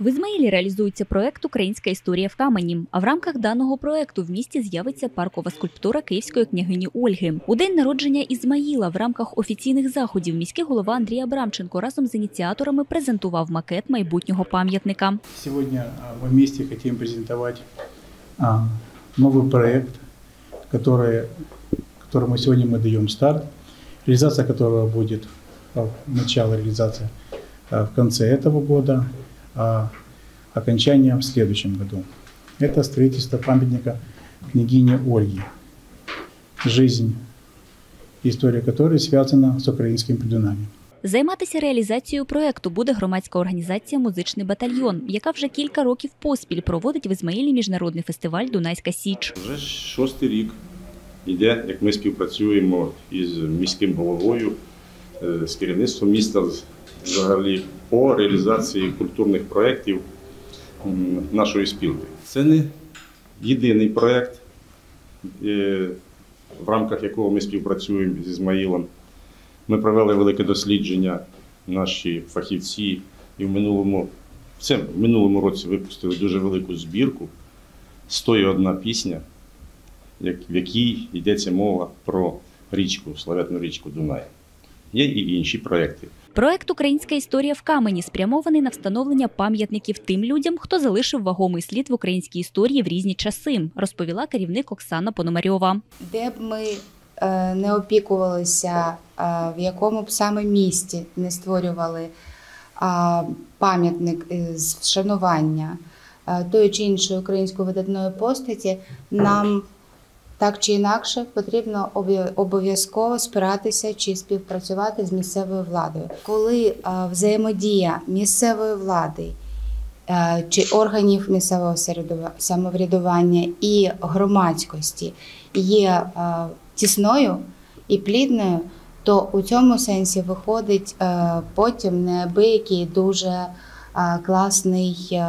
В Ізмаїлі реалізується проект Українська історія в камені. А в рамках даного проекту в місті з'явиться паркова скульптура київської княгині Ольги. У день народження Ізмаїла в рамках офіційних заходів міський голова Андрій Абрамченко разом з ініціаторами презентував макет майбутнього пам'ятника. Сегодня а, мы вместе хотим презентовать а, новый проект, который, которому сегодня мы даем старт, реализация которого будет а, начало реализации а, в конце этого года, а окончание в следующем году. Это строительство памятника княгине Ольги, жизнь, история которой связана с украинским придунанием. Займатися реалізацією проекту буде громадська організація Музичний батальйон, яка вже кілька років поспіль проводить в Ізмаїлі міжнародний фестиваль Дунайська Січ. Вже шостий рік йде, як ми співпрацюємо із міським головою, е, з керівництвом міста взагалі по реалізації культурних проєктів нашої спілки. Це не єдиний проєкт, е, в рамках якого ми співпрацюємо з Ізмаїлом. Ми провели велике дослідження, наші фахівці, і в минулому, цьому- в минулому році випустили дуже велику збірку. 101 пісня, в якій йдеться мова про річку, славетну річку Дунай. Є і інші проекти. Проект Українська історія в камені спрямований на встановлення пам'ятників тим людям, хто залишив вагомий слід в українській історії в різні часи, розповіла керівник Оксана Пономарьова. де б ми е, не опікувалися, е, в якому б саме місті не створювали пам'ятник е, з вшанування тої чи іншої української видатної постаті, нам так чи інакше потрібно обов'язково спиратися чи співпрацювати з місцевою владою. Коли е, взаємодія місцевої влади е, чи органів місцевого самоврядування і громадськості є е, тісною і плідною, то у цьому сенсі виходить потім неабиякий дуже класний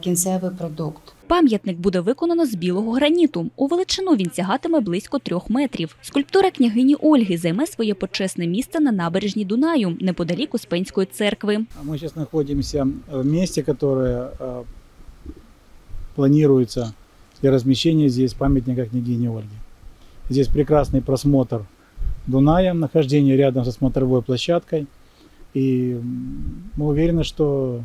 кінцевий продукт. Пам'ятник буде виконано з білого граніту. У величину він сягатиме близько трьох метрів. Скульптура княгині Ольги займе своє почесне місце на набережні Дунаю, неподалік Успенської церкви. А Мы сейчас находимся в месте, которое э, планируется для размещения здесь памятника княгине Ольге. Здесь прекрасный просмотр Дуная, нахождение рядом со смотровой площадкой. И м, мы уверены, что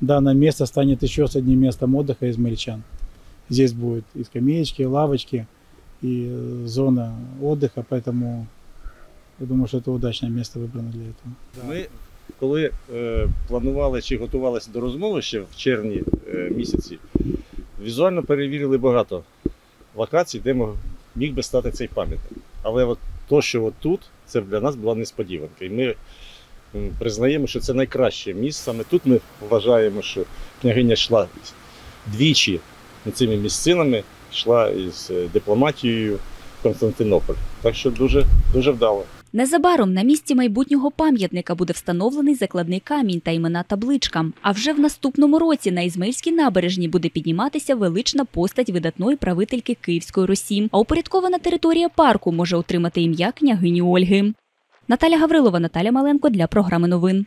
данное место станет еще с одним местом отдыха измельчан. Здесь будет и скамеечки, и лавочки, и э, зона отдыха, поэтому я думаю, что это удачное место выбрано для этого. Ми, коли е, планували чи готувалися до розмови ще в червні е, місяці, візуально перевірили багато локацій, де мог- міг би стати цей пам'ятник. Але от то, що от тут, це для нас була несподіванка. І ми м, признаємо, що це найкраще місце. Саме тут ми вважаємо, що княгиня йшла двічі цими місцинами, йшла із е, дипломатією в Константинополь. Так що дуже, дуже вдало. Незабаром на місці майбутнього пам'ятника буде встановлений закладний камінь та імена табличка. А вже в наступному році на Ізмаїльській набережні буде підніматися велична постать видатної правительки Київської Русі. А упорядкована територія парку може отримати ім'я княгині Ольги. Наталя Гаврилова, Наталя Маленко для програми новин.